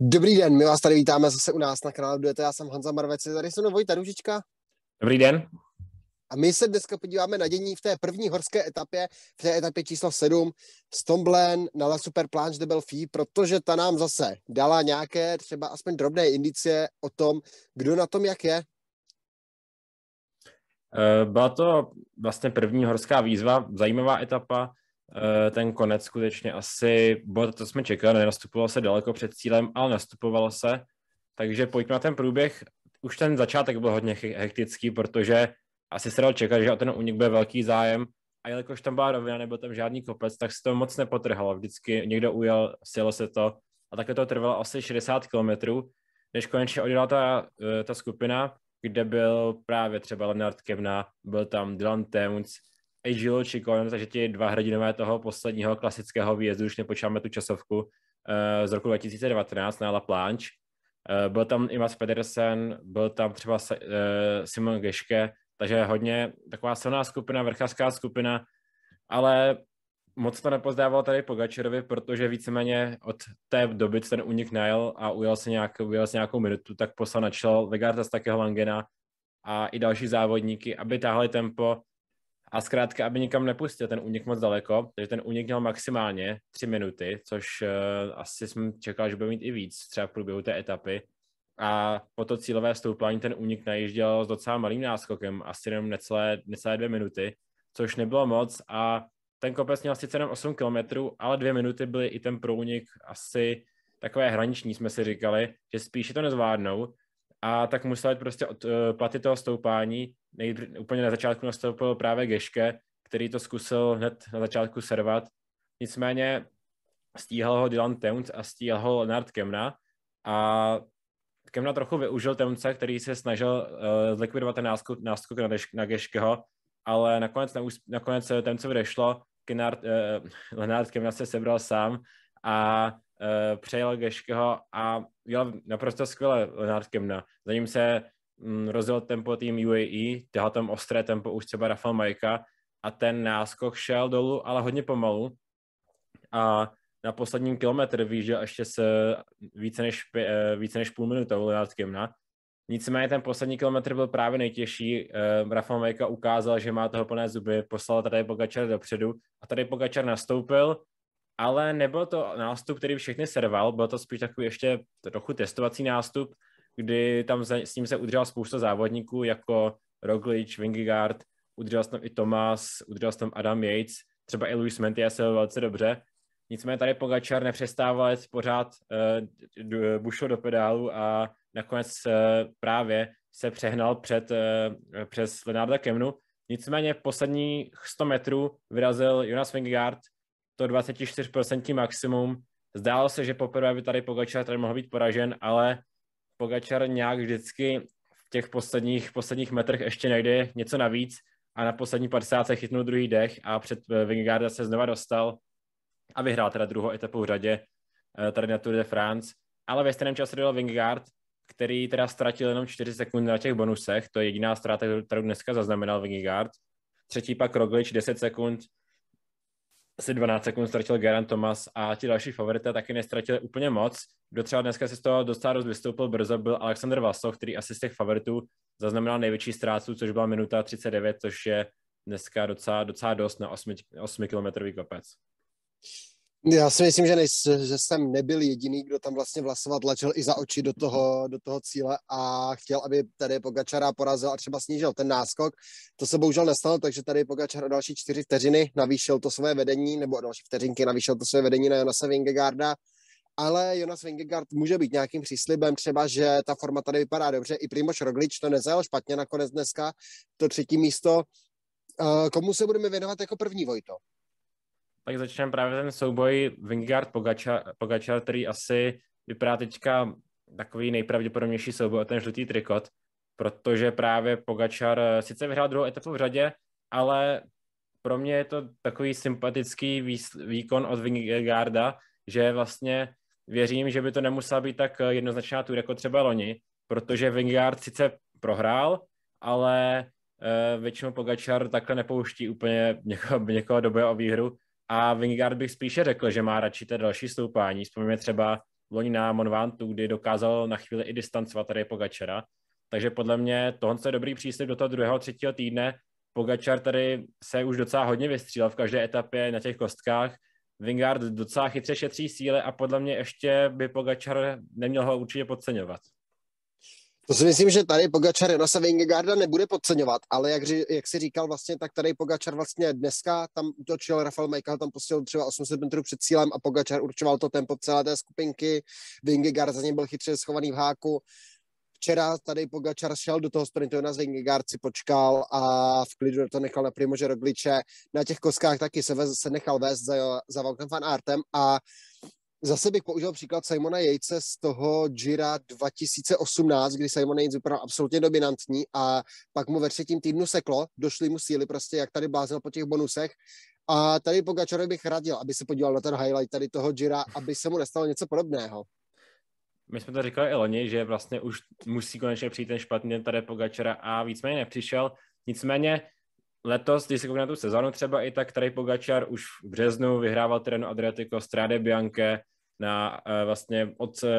Dobrý den, my vás tady vítáme zase u nás na kanálu Duete, já jsem Hanza Marvec, tady jsem Vojta Ružička. Dobrý den. A my se dneska podíváme na dění v té první horské etapě, v té etapě číslo 7, Stomblen na La Super Planche de Belfi, protože ta nám zase dala nějaké třeba aspoň drobné indicie o tom, kdo na tom jak je. Eh, byla to vlastně první horská výzva, zajímavá etapa, ten konec skutečně asi, bylo to, jsme čekali, nenastupovalo se daleko před cílem, ale nastupovalo se, takže pojďme na ten průběh. Už ten začátek byl hodně hektický, protože asi se dal čekat, že o ten únik bude velký zájem a jelikož tam byla rovina, nebyl tam žádný kopec, tak se to moc nepotrhalo. Vždycky někdo ujel, sjelo se to a také to trvalo asi 60 kilometrů, než konečně odjela ta, eh, ta skupina, kde byl právě třeba Leonard Kevna, byl tam Dylan Towns, Agilo Chicon, takže ti dva hrdinové toho posledního klasického výjezdu, už nepočítáme tu časovku uh, z roku 2019 na La Planche. Uh, byl tam i Mats Pedersen, byl tam třeba uh, Simon Geške, takže hodně taková silná skupina, vrchářská skupina, ale moc to nepozdával tady Pogačerovi, protože víceméně od té doby, co ten unik najel a ujel se, nějak, ujel se nějakou minutu, tak poslal na čel Vegarta z takého Langena a i další závodníky, aby táhli tempo a zkrátka, aby nikam nepustil ten únik moc daleko, takže ten únik měl maximálně tři minuty, což uh, asi jsem čekal, že bude mít i víc, třeba v průběhu té etapy. A po to cílové stoupání ten únik najížděl s docela malým náskokem, asi jenom necelé, necelé dvě minuty, což nebylo moc a ten kopec měl sice jenom 8 km, ale dvě minuty byly i ten průnik asi takové hraniční, jsme si říkali, že spíše to nezvládnou a tak museli prostě od uh, platy toho stoupání. Nejdřív, úplně na začátku nastoupil právě Geške, který to zkusil hned na začátku servat. Nicméně stíhal ho Dylan Towns a stíhal ho Leonard Kemna a Kemna trochu využil Townsa, který se snažil uh, zlikvidovat ten náskok, náskok na, na Geškeho, ale nakonec, nakonec Townsovi došlo, Kennard, uh, Leonard Kemna se sebral sám a uh, přejel Geškeho a dělal naprosto skvěle Leonard Kemna. Za ním se rozjel tempo tým UAE, dělal tam ostré tempo už třeba Rafael Majka a ten náskok šel dolů, ale hodně pomalu. A na posledním kilometr vyjížděl ještě s více než, eh, více než půl minutou Leonard Kemna. Nicméně ten poslední kilometr byl právě nejtěžší. Uh, Rafael Majka ukázal, že má toho plné zuby, poslal tady Pogačar dopředu a tady Pogačar nastoupil ale nebyl to nástup, který všechny serval, byl to spíš takový ještě trochu testovací nástup, kdy tam s ním se udržel spousta závodníků, jako Roglic, Vingegaard, udržel se tam i Thomas, udržel se tam Adam Yates, třeba i Luis Mentias velice dobře. Nicméně tady Pogačar nepřestával pořád uh, bušo do pedálu a nakonec uh, právě se přehnal před, uh, přes Lenarda Kemnu. Nicméně v posledních 100 metrů vyrazil Jonas Vingegaard, to 24% maximum. Zdálo se, že poprvé by tady Pogačar tady mohl být poražen, ale Pogačar nějak vždycky v těch posledních, posledních metrech ještě najde něco navíc a na poslední 50 se chytnul druhý dech a před eh, Vingegaarda se znova dostal a vyhrál teda druhou etapu v řadě eh, tady na Tour de France. Ale ve stejném čase dojel Vingegaard, který teda ztratil jenom 4 sekundy na těch bonusech, to je jediná ztráta, kterou dneska zaznamenal Vingegaard. Třetí pak Roglič 10 sekund, asi 12 sekund ztratil Geran Thomas a ti další favorité taky nestratili úplně moc. Kdo třeba dneska si z toho docela dost vystoupil brzo, byl Alexander Vasov, který asi z těch favoritů zaznamenal největší ztrátu, což byla minuta 39, což je dneska docela, docela dost na 8, 8 kilometrový kopec. Já si myslím, že, nej, že jsem nebyl jediný, kdo tam vlastně Vlasova tlačil i za oči do toho, do toho cíle a chtěl, aby tady Pogačara porazil a třeba snížil ten náskok. To se bohužel nestalo, takže tady Pogačar o další čtyři vteřiny navýšil to své vedení, nebo o další vteřinky navýšil to své vedení na Jonasa Vingegaarda. Ale Jonas Vingegaard může být nějakým příslibem, třeba, že ta forma tady vypadá dobře. I Primoš Roglič to nezajel špatně nakonec dneska, to třetí místo. Eh, komu se budeme věnovat jako první, Vojto? Tak začneme právě ten souboj Vingegaard Pogačar, Pogačar, který asi vypadá teďka takový nejpravděpodobnější souboj o ten žlutý trikot, protože právě Pogačar eh, sice vyhrál druhou etapu v řadě, ale pro mě je to takový sympatický výkon od Vingegaarda, že vlastně věřím, že by to nemusela být tak eh, jednoznačná tur jako třeba loni, protože Vingegaard sice prohrál, ale uh, většinou Pogačar takhle nepouští úplně někoho, někoho do o výhru a Wingard bych spíše řekl, že má radši té další stoupání. Vzpomíme třeba loni na Monvantu, kdy dokázal na chvíli i distancovat tady Pogačera. Takže podle mě tohle je dobrý přístup do toho druhého, třetího týdne. Pogačar tady se už docela hodně vystřílel v každé etapě na těch kostkách. Vingard docela chytře šetří síly a podle mě ještě by Pogačar neměl ho určitě podceňovat. To si myslím, že tady Pogačar Jonasa Vingegaarda nebude podceňovat, ale jak, jak si říkal vlastně, tak tady Pogačar vlastně dneska tam utočil, Rafael Michael tam pustil třeba 800 metrů před cílem a Pogačar určoval to tempo celé té skupinky, Vingegaard za ním byl chytře schovaný v háku. Včera tady Pogačar šel do toho sprintu, Jonas Vingegaard si počkal a v klidu to nechal na Primože Rogliče. Na těch koskách taky se, vez, se nechal vést za, za Valkem van Artem a Zase bych použil příklad Simona Jejce z toho Gira 2018, kdy Simon Yates vypadal absolutně dominantní a pak mu ve třetím týdnu seklo, došly mu síly prostě, jak tady bláznil po těch bonusech. A tady Pogačarovi bych radil, aby se podíval na ten highlight tady toho Gira, aby se mu nestalo něco podobného. My jsme to říkali i loni, že vlastně už musí konečně přijít ten špatný den tady Pogačara a víceméně nepřišel. Nicméně letos, když se koukne na tu sezonu třeba i tak, tady Pogačar už v březnu vyhrával terénu Adriatico, Strade Bianche, na uh, vlastně od uh,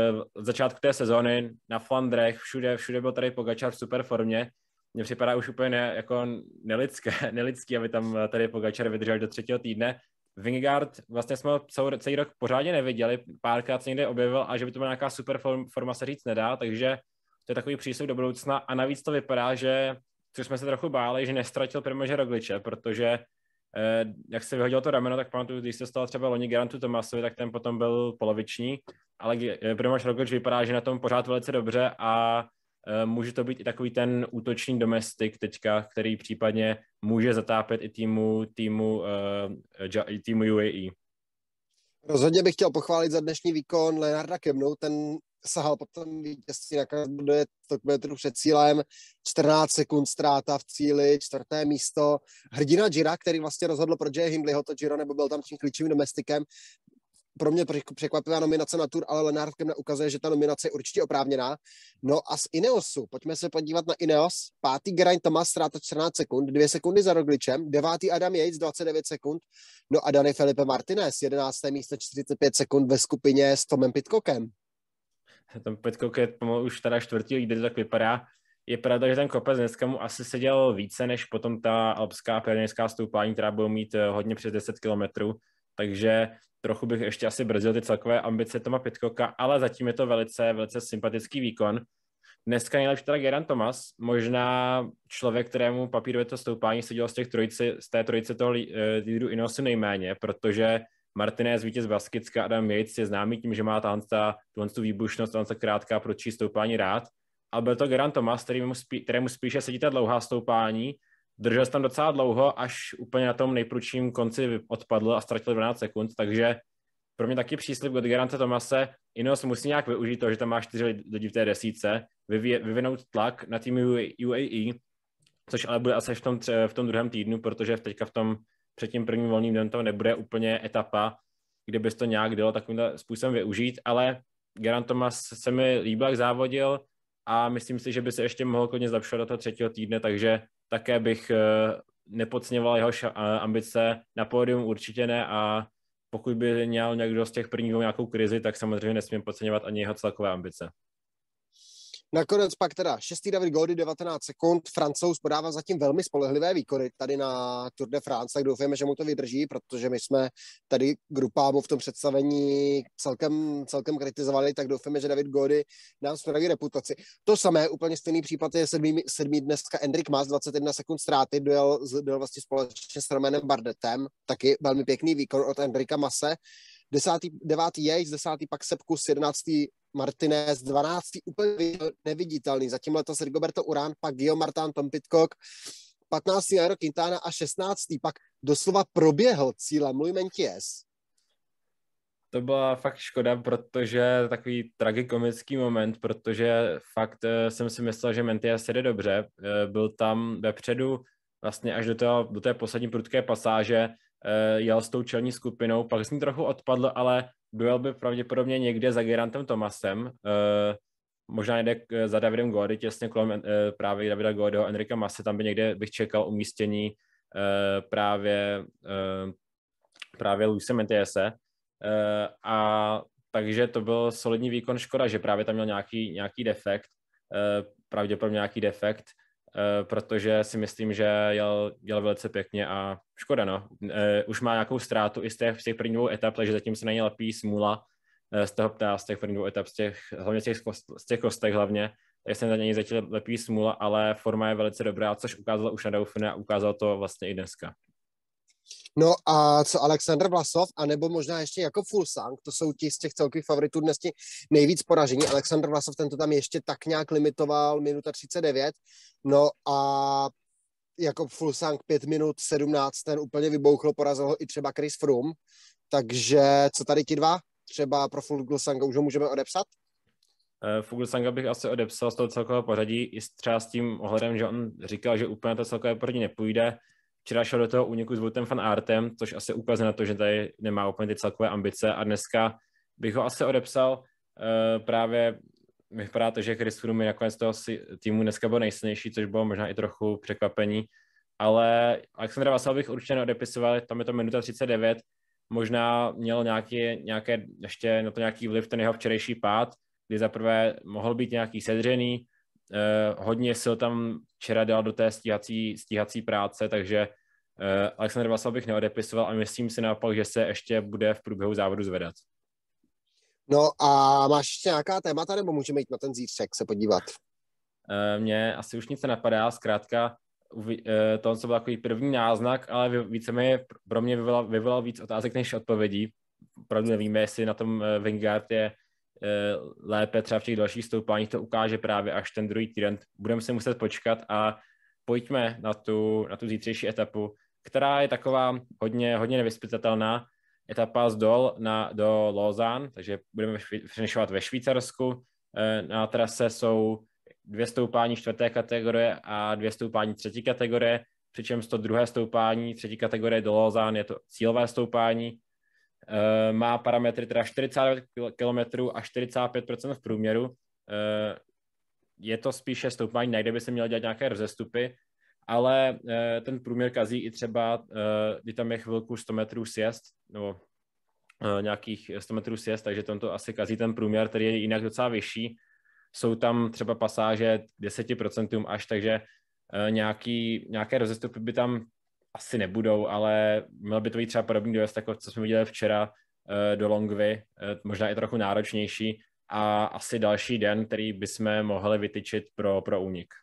začátku té sezóny na Flandrech, všude, všude byl tady Pogačar v super formě. Mně připadá už úplně ne, jako nelidské, nelidský, aby tam eh, tady Pogačar vydržel do třetího týdne. Vingegaard vlastně jsme ho celý, rok pořádně neviděli, párkrát se někde objevil a že by to byla nějaká super form, forma se říct nedá, takže to je takový přístup do budoucna a navíc to vypadá, že což jsme se trochu báli, že nestratil Primože Rogliče, protože eh, jak se vyhodilo to rameno, tak pamatuju, když se stalo třeba loni Garantu Tomasovi, tak ten potom byl poloviční, ale eh, Primož Roglič vypadá, že na tom pořád velice dobře a eh, může to být i takový ten útočný domestik teďka, který případně může zatápět i týmu, týmu, uh, týmu UAE. Rozhodně bych chtěl pochválit za dnešní výkon Leonarda Kemnu, ten sahal potom vítězství na bude to metrů před cílem, 14 sekund ztráta v cíli, čtvrté místo. Hrdina Gira, který vlastně rozhodl pro Jay Hindleyho to Giro, nebo byl tam tím klíčovým domestikem. Pro mě překvapivá nominace na Tour, ale Lenard Kemna ukazuje, že ta nominace je určitě oprávněná. No a z Ineosu, pojďme se podívat na Ineos. Pátý Geraint Thomas ztráta 14 sekund, dvě sekundy za Rogličem, devátý Adam Yates 29 sekund, no a Dani Felipe Martinez 11. místo 45 sekund ve skupině s Tomem Pitcockem ten Petcock je pomalu už teda čtvrtý lídr, tak vypadá. Je pravda, že ten kopec dneska mu asi seděl více než potom ta alpská pyrenická stoupání, která budou mít eh, hodně přes 10 kilometrů, takže trochu bych ještě asi brzdil ty celkové ambice Toma Pitcocka, ale zatím je to velice, velice sympatický výkon. Dneska nejlepší teda Geran Thomas, možná člověk, kterému papírové to stoupání sedělo z, těch trojice, z té trojice toho eh, lídru Inosu nejméně, protože Martinez, vítěz Baskicka, Adam Yates je známý tím, že má tam ta, tu výbušnost, ta krátká pročí stoupání rád. A byl to Geran Thomas, kterému, spí, kterému spíše sedí ta dlouhá stoupání. Držel se tam docela dlouho, až úplně na tom nejprudším konci odpadl a ztratil 12 sekund, takže pro mě taky příslip od Geranta Tomase. Ineos musí nějak využít to, že tam má čtyři lidi v té desíce, vyvinout tlak na tým UAE, což ale bude asi v tom, v tom druhém týdnu, protože teďka v tom před tím prvním volným dnem to nebude úplně etapa, kde bys to nějak dalo takovým způsobem využít, ale Geran Thomas se mi líbil, jak závodil a myslím si, že by se ještě mohl hodně zlepšovat do toho třetího týdne, takže také bych eh, nepodceňoval jeho ambice na pódium určitě ne a pokud by měl někdo z těch prvních nějakou krizi, tak samozřejmě nesmím podceňovat ani jeho celkové ambice. Nakonec pak teda šestý David Gody 19 sekund, francouz podává zatím velmi spolehlivé výkony tady na Tour de France, tak doufáme, že mu to vydrží, protože my jsme tady grupámu v tom představení celkem, celkem kritizovali, tak doufáme, že David Gody nám spraví reputaci. To samé, úplně stejný případ je sedmý, sedmý dneska Endrik Mas, 21 sekund ztráty, dojel, dojel vlastně společně s Romanem Bardetem, taky velmi pěkný výkon od Endrika Mase. Desátý, devátý Yates, desátý pak Sepkus, jedenáctý Martinez, 12. úplně neviditelný. Zatím letos Rigoberto Urán, pak Guillaume Martin, Tom Pitcock, 15. Nairo Quintana a 16. pak doslova proběhl cílem Louis Menties. To byla fakt škoda, protože takový tragikomický moment, protože fakt eh, jsem si myslel, že Menties jede dobře. Eh, byl tam vepředu vlastně až do, toho, do té poslední prudké pasáže, jel s tou čelní skupinou, pak s ní trochu odpadl, ale duel by pravděpodobně někde za Gerantem Tomasem, uh, možná jde za Davidem Gody, těsně kolem uh, právě Davida Godyho, Enrika Masy, tam by někde bych čekal umístění právě, právě Luise Mentiese. Uh, a takže to byl solidní výkon. Škoda, že právě tam měl nějaký, nějaký defekt, pravděpodobně nějaký defekt, protože si myslím, že jel, jel velice pěkně a škoda, no. Už má nějakou ztrátu i z těch, z těch prvních dvou etap, takže zatím se na něj lepí smůla z toho ptá, z těch prvních dvou etap, z těch, hlavně z těch, z těch kostek hlavně, tak se na něj zatím lepí smůla, ale forma je velice dobrá, což ukázal už na Dauphine a ukázal to vlastně i dneska. No a co Alexander Vlasov, anebo možná ještě jako Fulsang, to jsou ti z těch celkových favoritů dnes nejvíc poražení. Alexander Vlasov tento tam ještě tak nějak limitoval, minuta 39. No a jako Fulsang 5 minut 17, ten úplně vybouchl, porazil ho i třeba Chris Froome. Takže co tady ti dva? Třeba pro Fulsanga už ho můžeme odepsat? Uh, Fuglsanga bych asi odepsal z toho celkového pořadí i třeba s tím ohledem, že on říkal, že úplně to celkové pořadí nepůjde. Včera šel do toho úniku s Voutem fan Artem, což asi ukazuje na to, že tady nemá úplně ty celkové ambice a dneska bych ho asi odepsal. Uh, právě vypadá to, že Chris Froome nakonec toho týmu dneska byl nejsilnější, což bylo možná i trochu překvapení, ale Alexandra Vasal bych určitě neodepisoval, tam je to minuta 39, možná měl nějaký, nějaké, ještě na to nějaký vliv ten jeho včerejší pád, kdy zaprvé mohl být nějaký sedřený, eh, hodně sil tam včera dal do té stíhací, stíhací práce, takže eh, Alexander Vasal bych neodepisoval a myslím si naopak, že se ještě bude v průběhu závodu zvedat. No a máš ještě nějaká témata, nebo můžeme jít na ten zítřek se podívat? Eh, mně asi už nic nenapadá, zkrátka eh, to, co byl takový první náznak, ale víceméně pro mě vyvolal, vyvolal víc otázek než odpovědí. Opravdu nevíme, jestli na tom Vingard je lépe třeba v těch dalších stoupáních to ukáže právě až ten druhý týden. Budeme se muset počkat a pojďme na tu, na tu zítřejší etapu, která je taková hodně, hodně nevyspytatelná. Etapa z dol na, do Lausanne, takže budeme finišovat ve Švýcarsku. Eh, na trase jsou dvě stoupání čtvrté kategorie a dvě stoupání třetí kategorie, přičemž to druhé stoupání třetí kategorie do Lausanne je to cílové stoupání, Eh, má parametry teda 40 km a 45% v průměru. Eh, je to spíše stoupání, najde by se měl dělat nějaké rozestupy, ale eh, ten průměr kazí i třeba, kdy tam je chvilku 100 metrů sjezd, nebo nějakých 100 metrů sjezd, takže to asi kazí ten průměr, který je jinak docela vyšší. Jsou tam třeba pasáže 10% až, takže nějaký, nějaké rozestupy by tam asi nebudou, ale měl by to být třeba podobný dojezd, jako co jsme viděli včera do Longvy, možná i trochu náročnější a asi další den, který bychom mohli vytyčit pro, pro únik.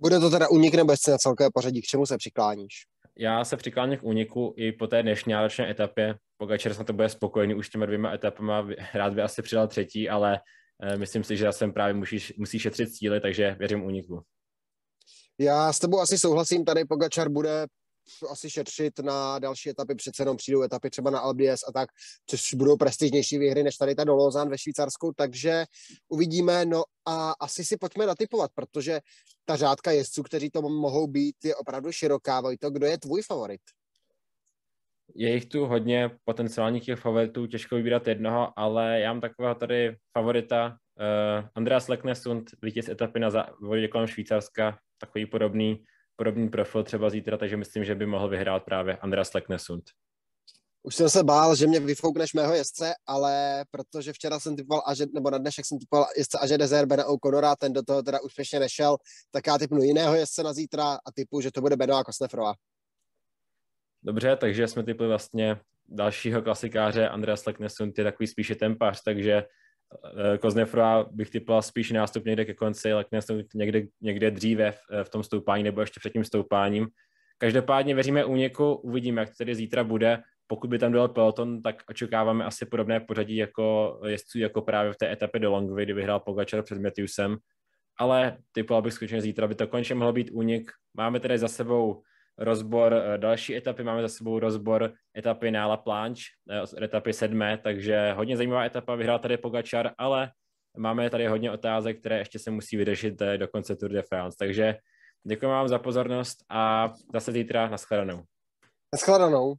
Bude to teda únik nebo na celkové pořadí? K čemu se přikláníš? Já se přikláním k úniku i po té dnešní náročné etapě. Pogačer na to bude spokojený už těma dvěma etapama, rád by asi přidal třetí, ale uh, myslím si, že já jsem právě musí, musí šetřit cíly, takže věřím úniku. Já s tebou asi souhlasím, tady Pogačar bude asi šetřit na další etapy, přece jenom přijdou etapy třeba na Albies a tak, což budou prestižnější výhry než tady ta do Lausanne ve Švýcarsku, takže uvidíme, no a asi si pojďme natypovat, protože ta řádka jezdců, kteří to mohou být, je opravdu široká. Vojto, kdo je tvůj favorit? Je jich tu hodně potenciálních těch favoritů, těžko vybírat jednoho, ale já mám takového tady favorita, uh, Andreas Leknesund, vítěz etapy na závodě kolem Švýcarska, takový podobný, podobný profil třeba zítra, takže myslím, že by mohl vyhrát právě Andreas Leknesund. Už jsem se bál, že mě vyfoukneš mého jezdce, ale protože včera jsem typoval, že, nebo na dnešek jsem typoval jezdce Aže Dezer Bena O'Connora, ten do toho teda úspěšně nešel, tak já typnu jiného jezdce na zítra a typu, že to bude Benoa Kosnefrova. Dobře, takže jsme typli vlastně dalšího klasikáře Andreas Leknesund je takový spíše tempař, takže Koznefra bych typoval spíš nástup někde ke konci, ale někde, někde dříve v, eh, v tom stoupání nebo ještě před tím stoupáním. Každopádně věříme úniku, uvidíme, jak tedy zítra bude. Pokud by tam byl peloton, tak očekáváme asi podobné pořadí jako jezdců, jako právě v té etapě do Longvy, kdy vyhrál Pogačar před Matthewsem. Ale typoval bych skutečně zítra by to konečně mohl být únik. Máme tedy za sebou rozbor eh, další etapy, máme za sebou rozbor etapy na La Planche, eh, etapy sedmé, takže hodně zajímavá etapa, vyhrál tady Pogačar, ale máme tady hodně otázek, které ještě se musí vyřešit eh, do konce Tour de France, takže děkuji vám za pozornost a zase zítra, nashledanou. Nashledanou.